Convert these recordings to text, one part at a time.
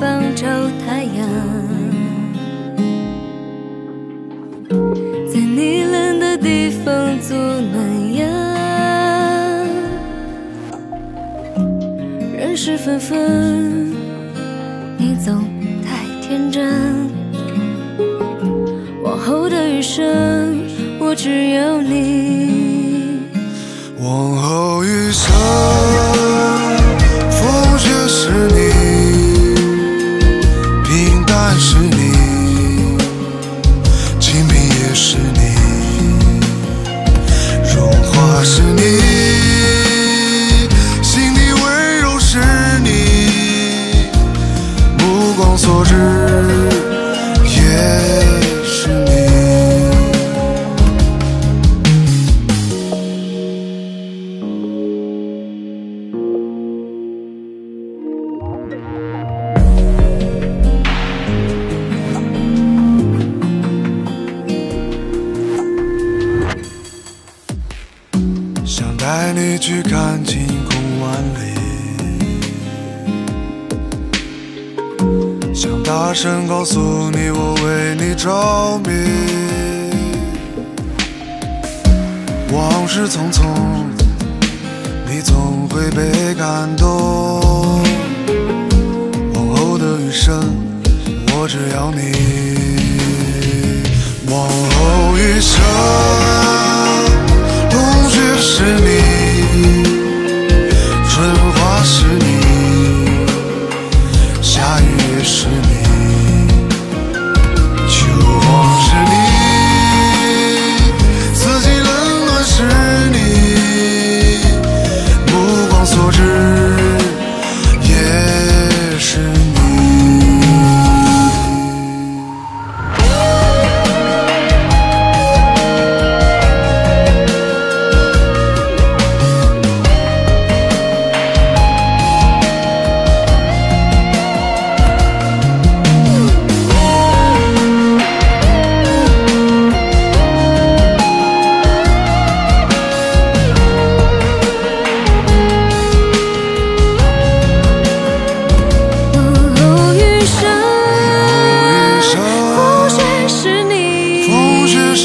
方找太阳，在你冷的地方做暖阳。人事纷纷，你总太天真。往后的余生，我只有你。目光所至也是你。想带你去看晴空万里，大声告诉你我为你着迷。往事匆匆，你总会被感动。往后的余生，我只要你。往后余生。冬雪是你，春花是你，夏雨也是你，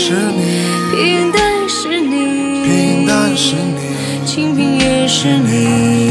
是你，平淡是你，平淡是你，清贫也是你。